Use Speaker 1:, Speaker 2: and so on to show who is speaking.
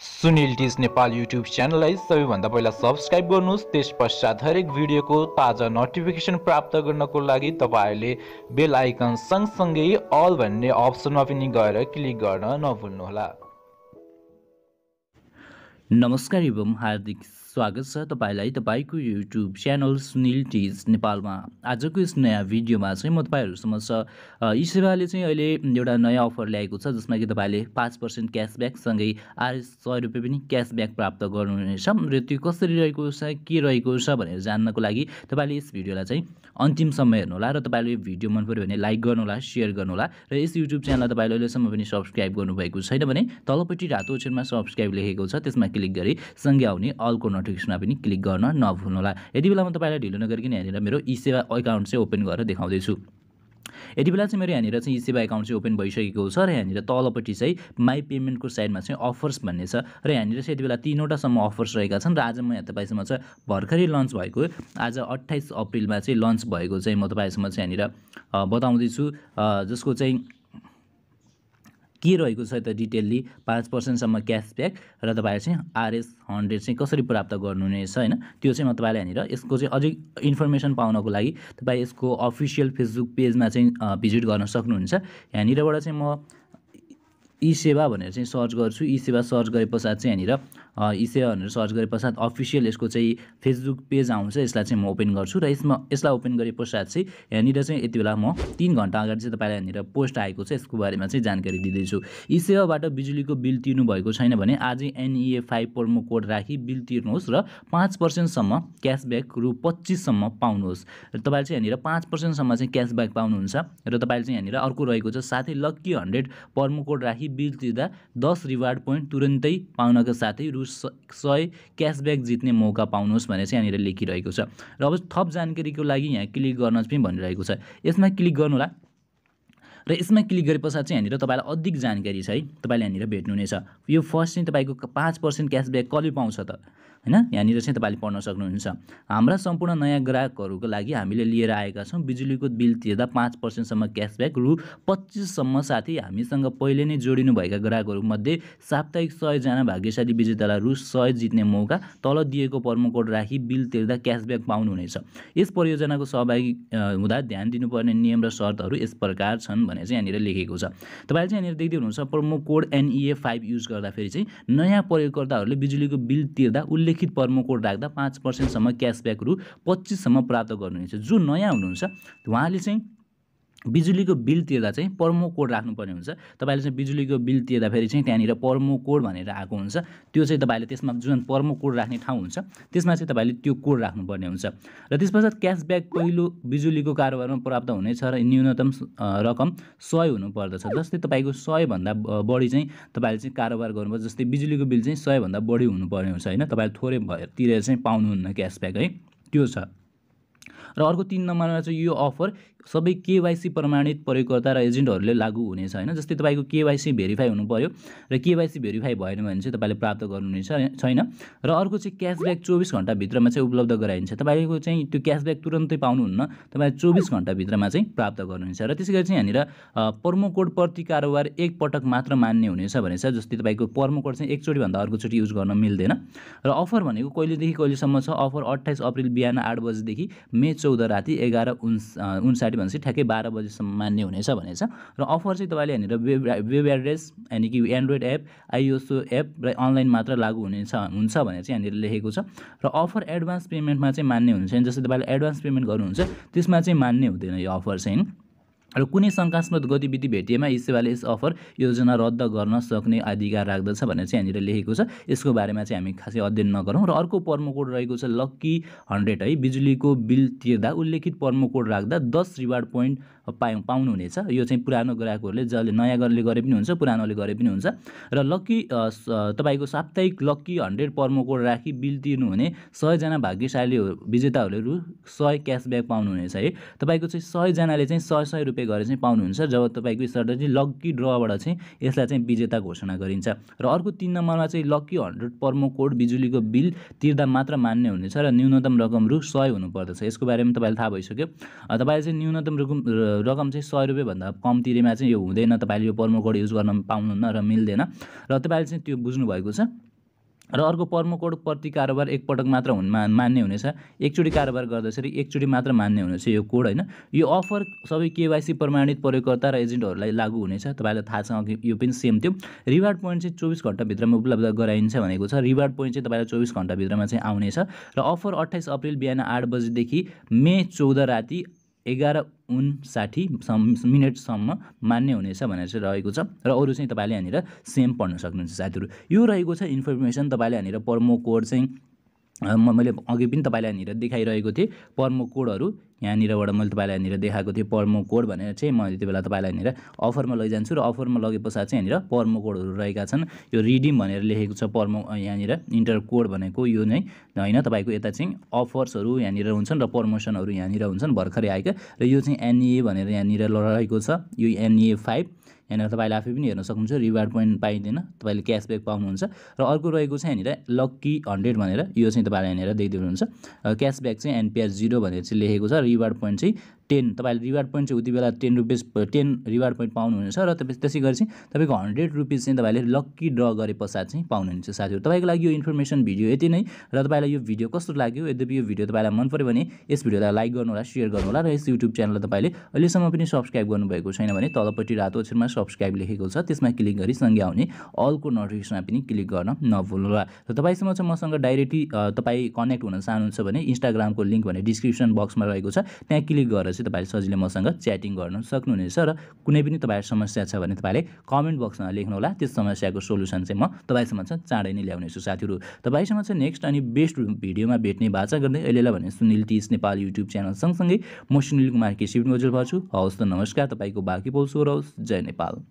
Speaker 1: Sunil टिज Nepal YouTube च्यानललाई सबैभन्दा पहिला सब्सक्राइब गर्नुहोस् त्यस पश्चात हरेक भिडियोको ताजा नोटिफिकेसन प्राप्त गर्नको लागि तपाईँहरूले बेल आइकन सँगसँगै अल भन्ने अप्सनमा पनि गएर क्लिक गर्न नभुल्नुहोला।
Speaker 2: नमस्कार एवं हार्दिक स्वागत छ तपाईँलाई तपाईँको युट्युब च्यानल सुनिल टिज नेपालमा। आजको यस नयाँ भिडियोमा चाहिँ म तपाईँहरू समक्ष अ, यी सेवाले चाहिँ अहिले एउटा नयाँ अफर ल्याएको छ जसमा कि तपाईँले पाँच पर्सेन्ट क्यासब्याकसँगै आर सय रुपियाँ पनि क्यासब्याक प्राप्त गर्नुहुनेछ। र त्यो कसरी रहेको छ के रहेको छ भनेर जान्नको लागि तपाईँले यस भिडियोलाई चाहिँ अन्तिमसम्म हेर्नुहोला र तपाईँले भिडियो मन पऱ्यो भने लाइक गर्नुहोला सेयर गर्नुहोला र यस युट्युब च्यानललाई तपाईँले अहिलेसम्म पनि सब्सक्राइब गर्नुभएको छैन भने तलपट्टि रातो अक्षरमा सब्सक्राइब लेखेको छ त्यसमा क्लिक गरी सँगै आउने अलको नोटिफिकेसनमा पनि क्लिक गर्न नभुल्नुहोला यति बेला म तपाईँलाई ढिलो नगरिकन यहाँनिर मेरो ई सेवा एकाउन्ट चाहिँ ओपन गरेर देखाउँदैछु। यति बेला चाहिँ मेरो यहाँनिर चाहिँ ई सेवा एकाउन्ट चाहिँ ओपन भइसकेको छ र यहाँनिर तलपट्टि चाहिँ माई पेमेन्टको साइडमा चाहिँ अफर्स भन्ने छ र यहाँनिर चाहिँ यति बेला तिनवटासम्म अफर्स रहेका छन् र आज म यहाँ तपाईँसँग चाहिँ भर्खरै लन्च भएको आज अट्ठाइस अप्रिलमा चाहिँ लन्च भएको चाहिँ म तपाईँसँग चाहिँ यहाँनिर बताउँदैछु। जसको चाहिँ के रहेको छ त डिटेल्ली? पाँच पर्सेन्टसम्म क्यासब्याक र तपाईँले चाहिँ आरएस हन्ड्रेड चाहिँ कसरी प्राप्त गर्नुहुनेछ होइन? त्यो चाहिँ म तपाईँले यहाँनिर यसको चाहिँ अझै इन्फर्मेसन पाउनको लागि तपाईँ यसको अफिसियल फेसबुक पेजमा चाहिँ भिजिट गर्न सक्नुहुन्छ। यहाँनिरबाट चाहिँ म ई सेवा भनेर चाहिँ सर्च गर्छु। ई सेवा सर्च गरे पश्चात चाहिँ यहाँनिर भनेर सर्च गरे पश्चात अफिसियल यसको चाहिँ फेसबुक पेज आउँछ यसलाई चाहिँ म ओपन गर्छु र यसमा यसलाई ओपन गरे पश्चात चाहिँ यहाँनिर चाहिँ यति बेला म तिन घन्टा अगाडि चाहिँ तपाईँलाई यहाँनिर पोस्ट आएको छ यसको बारेमा चाहिँ जानकारी दिँदैछु। ई सेवाबाट बिजुलीको बिल तिर्नु भएको छैन भने आजै एनइए फाइभ प्रोमो कोड राखी बिल तिर्नुहोस् र पाँच पर्सेन्टसम्म क्यासब्याक रु पच्चिससम्म पाउनुहोस्। र तपाईँले चाहिँ यहाँनिर पाँच पर्सेन्टसम्म चाहिँ क्यासब्याक पाउनुहुन्छ र तपाईँले चाहिँ यहाँनिर अर्को रहेको छ साथै लक्की हन्ड्रेड प्रोमो कोड राखी बिल तिर्दा दस रिवार्ड पोइन्ट तुरन्तै पाउनका साथै रु स- सय क्यासब्याक जित्ने मौका पाउनुहोस् भनेर चाहिँ यहाँनिर लेखिरहेको छ। र अब थप जानकारीको लागि यहाँ क्लिक गर्न पनि भनिरहेको छ। यसमा क्लिक गर्नुहोला। र यसमा क्लिक गरे पश्चात चाहिँ यहाँनिर तपाईँलाई अधिक जानकारी छ है। तपाईँले यहाँनिर भेट्नुहुनेछ। यो फर्स्ट चाहिँ तपाईँको पाँच पर्सेन्ट क्यासब्याक कसले पाउँछ त? होइन? यहाँनिर चाहिँ तपाईँले पढ्न सक्नुहुन्छ। हाम्रा सम्पूर्ण नयाँ ग्राहकहरूको लागि हामीले लिएर आएका छौँ। बिजुलीको बिल तिर्दा पाँच पर्सेन्टसम्म क्यासब्याक रु पच्चिससम्म साथै हामीसँग पहिले नै जोडिनु भएका ग्राहकहरूमध्ये साप्ताहिक सयजना भाग्यशाली विजेतालाई रु सय जित्ने मौका तल दिएको प्रमो कोड राखी बिल तिर्दा क्यासब्याक पाउनुहुनेछ। यस परियोजनाको सहभागी हुँदा ध्यान दिनुपर्ने नियम र शर्तहरू यस प्रकार छन् भनेर चाहिँ यहाँनिर लेखेको छ। तपाईँले चाहिँ यहाँनिर देख्दै हुनुहुन्छ promo code NEA five use गर्दाखेरि चाहिँ नयाँ प्रयोगकर्ताहरूले बिजुलीको बिल तिर्दा उल्लेखित प्रमो कोड राख्दा पाँच पर्सेन्टसम्म क्यासब्याक रु पच्चिससम्म प्राप्त गर्नुहुनेछ। जो नयाँ हुनुहुन्छ उहाँले चाहिँ बिजुलीको बिल तिर्दा चाहिँ प्रमो कोड राख्नुपर्ने हुन्छ। तपाईँले चाहिँ बिजुलीको बिल तिर्दाखेरि चाहिँ त्यहाँनिर प्रमो कोड भनेर आएको हुन्छ। त्यो चाहिँ तपाईँले त्यसमा जुन प्रमो कोड राख्ने ठाउँ हुन्छ त्यसमा चाहिँ तपाईँले त्यो कोड राख्नुपर्ने हुन्छ। र त्यस पश्चात क्यासब्याक पहिलो बिजुलीको कारोबारमा प्राप्त हुनेछ र न्यूनतम रकम सय हुनुपर्दछ। जस्तै तपाईँको सयभन्दा बढी चाहिँ तपाईँले चाहिँ कारोबार गर्नुपर्छ जस्तै बिजुलीको बिल चाहिँ सयभन्दा बढी हुनुपर्ने हुन्छ होइन? तपाईँले थोरै भएर तिरेर चाहिँ पाउनुहुन्न क्यासब्याक है? त्यो छ। र अर्को तिन नम्बरमा चाहिँ यो अफर सबै केवाइसी प्रमाणित प्रयोगकर्ता र एजेन्टहरूले लागू हुनेछ होइन? जस्तै तपाईँको केवाइसी भेरिफाई हुनु पऱ्यो र केवाइसी भेरिफाई भएन भने चाहिँ तपाईँले प्राप्त गर्नुहुनेछ छैन? र अर्को चाहिँ क्यासब्याक चौबिस घन्टाभित्रमा चाहिँ उपलब्ध गराइन्छ। तपाईँको चाहिँ त्यो क्यासब्याक तुरन्तै पाउनुहुन्न तपाईँ चौबिस घन्टाभित्रमा चाहिँ प्राप्त गर्नुहुनेछ। र त्यसै गरी चाहिँ यहाँनिर प्रमो कोड प्रति कारोबार एकपटक मात्र मान्य हुनेछ भनेछ जस्तै तपाईँको प्रमो कोड चाहिँ एकचोटि भन्दा अर्कोचोटि युज गर्न मिल्दैन। र अफर भनेको कहिलेदेखि कहिलेसम्म छ? अफर अट्ठाइस अप्रिल बिहान आठ बजीदेखि मे चौध राति एघार उन्स अ, उन्साठी भनेपछि ठ्याक्कै बाह्र बजीसम्म मान्य हुनेछ भनेछ। र अफर चाहिँ तपाईँले यहाँनिर वेब वेब एड्रेस यानि कि एन्ड्रोइड एप आइओसो एप र अनलाइन मात्र लागू हुनेछ हुन्छ भनेर चाहिँ यहाँनिर लेखेको छ। र अफर एडभान्स पेमेन्टमा चाहिँ मान्य हुन्छ जस्तै तपाईँले एडभान्स पेमेन्ट गर्नुहुन्छ त्यसमा चाहिँ मान्य हुँदैन यो अफर चाहिँ। र कुनै शङ्कास्पद गतिविधि भेटिएमा यी सेवाले यस अफर योजना रद्द गर्न सक्ने अधिकार राख्दछ भनेर चाहिँ यहाँनिर लेखेको छ। यसको बारेमा चाहिँ हामी खासै अध्ययन नगरौँ र अर्को प्रमो कोड रहेको छ लक्की हन्ड्रेड है। बिजुलीको बिल तिर्दा उल्लेखित प्रमो कोड राख्दा दस रिवार्ड पोइन्ट पाउ पाउनुहुनेछ। यो चाहिँ पुरानो ग्राहकहरूले जसले नयाँ गरले गरे पनि हुन्छ पुरानोले गरे पनि हुन्छ। र लक्की तपाईँको साप्ताहिक लक्की हन्ड्रेड प्रमो कोड राखी बिल तिर्नुहुने सयजना भाग्यशाली विजेताहरूले रु सय क्यासब्याक पाउनुहुनेछ है। तपाईँको चाहिँ सयजनाले चाहिँ सय सय रुपियाँ गरेर चाहिँ पाउनुहुन्छ जब तपाईँको स्टार्टर चाहिँ लक्की ड्रबाट चाहिँ यसलाई चाहिँ विजेता घोषणा गरिन्छ। र अर्को तिन नम्बरमा चाहिँ लक्की हन्ड्रेड प्रमो कोड बिजुलीको बिल तिर्दा मात्र मान्य हुनेछ र न्यूनतम रकम रु सय हुनुपर्दछ। यसको बारेमा तपाईँलाई थाहा भइसक्यो। तपाईँले चाहिँ न्यूनतम रकम रकम चाहिँ सय रुपियाँभन्दा कम तिरेमा चाहिँ यो हुँदैन। तपाईँले यो प्रमो कोड युज गर्न पाउनुहुन्न र मिल्दैन। र तपाईँले चाहिँ त्यो बुझ्नुभएको छ। र अर्को पर्मो कोड प्रति कारोबार एकपटक मात्र हुन मा मान्ने हुनेछ। एकचोटि कारोबार गर्दाखेरि एकचोटि मात्र मान्ने हुनेछ यो कोड होइन? यो अफर सबै केवाइसी प्रमाणित प्रयोगकर्ता र एजेन्टहरूलाई लागू हुनेछ। तपाईँलाई थाहा छ अघि यो पनि सेम थियो। रिवार्ड पोइन्ट चाहिँ चौबिस घन्टाभित्रमा उपलब्ध गराइन्छ भनेको छ। रिवार्ड पोइन्ट चाहिँ तपाईँलाई चौबिस घन्टाभित्रमा चाहिँ आउनेछ। र अफर अट्ठाइस अप्रिल बिहान आठ बजीदेखि मे चौध राति एघार उन्साठी मिनटसम्म मान्य हुनेछ भनेर चाहिँ रहेको छ। र अरू चाहिँ तपाईँले यहाँनिर सेम पढ्न सक्नुहुन्छ साथीहरू। यो रहेको छ इन्फर्मेसन तपाईँले यहाँनिर पर्मो कोड चाहिँ म मैले अघि पनि तपाईँलाई यहाँनिर देखाइरहेको थिएँ। पर्मो कोडहरू यहाँनिरबाट मैले तपाईँलाई यहाँनिर देखाएको थिएँ। पर्मो कोड भनेर चाहिँ म यति बेला तपाईँलाई यहाँनिर अफरमा लैजान्छु र अफरमा लगे पछाडि चाहिँ यहाँनिर पर्मो कोडहरू रहेका छन्। यो रिडिम भनेर लेखेको छ पर्मो यहाँनिर इन्टर कोड भनेको यो नै। होइन तपाईँको यता चाहिँ अफर्सहरू यहाँनिर हुन्छन् र प्रमोसनहरू यहाँनिर हुन्छन् भर्खरै आएका। र यो चाहिँ एनइए भनेर यहाँनिर रहेको छ। यो एनइए फाइभ। यहाँनिर तपाईँले आफै पनि हेर्न सक्नुहुन्छ रिवार्ड पोइन्ट पाइँदैन तपाईँले क्यासब्याक पाउनुहुन्छ। र अर्को रहेको छ यहाँनिर लक्की हन्ड्रेड भनेर। यो चाहिँ तपाईँले यहाँनिर देखिदिनुहुन्छ क्यासब्याक चाहिँ एनपिआर जिरो भनेर चाहिँ लेखेको छ। रिवार्ड पोइन्ट चाहिँ टेन तपाईँले रिवार्ड पोइन्ट चाहिँ उति बेला ten rupees ten reward point पाउनुहुनेछ र त्यसै गरी चाहिँ तपाईँको हन्ड्रेड रुपिस चाहिँ तपाईँले लक्की ड्र गरे पश्चात चाहिँ पाउनुहुनेछ साथीहरू। तपाईँको लागि यो इन्फर्मेसन भिडियो यति नै र तपाईँलाई यो भिडियो कस्तो लाग्यो यद्यपि यो भिडियो तपाईँलाई मन पऱ्यो भने यस भिडियोलाई लाइक गर्नुहोला सेयर गर्नुहोला र यस युट्युब च्यानललाई तपाईँले अहिलेसम्म पनि सब्सक्राइब गर्नुभएको छैन भने तलपट्टि रातो अक्षरमा सब्सक्राइब लेखेको छ। त्यसमा क्लिक गरी सँगै आउने अलको नोटिफिकेसनमा पनि क्लिक गर्न नभुल्नुहोला। र तपाईँसँग चाहिँ मसँग डाइरेक्टली तपाईँ कनेक्ट हुन चाहनुहुन्छ भने इन्स्टाग्रामको लिङ्क भने डिस्क्रिप्सन बक्समा रहेको छ। त्यहाँ क्लिक गरेर चाहिँ तपाईँले सजिलै मसँग च्याटिङ गर्न सक्नुहुनेछ र कुनै पनि तपाईँहरूको समस्या छ भने तपाईँले कमेन्ट बक्समा लेख्नुहोला त्यस समस्याको सोल्युसन चाहिँ म तपाईँसँग चाहिँ चाँडै नै ल्याउनेछु साथीहरू। तपाईँसँग चाहिँ नेक्स्ट अनि बेस्ट भिडियोमा भेट्ने बाचा गर्दै अहिलेलाई भने सुनिल टिस नेपाल युट्युब च्यानल सँगसँगै म सुनिल कुमार केसी पनि भएको छु हवस् त नमस्कार तपाईँको बाँकी पौसो रहोस् जय नेपाल।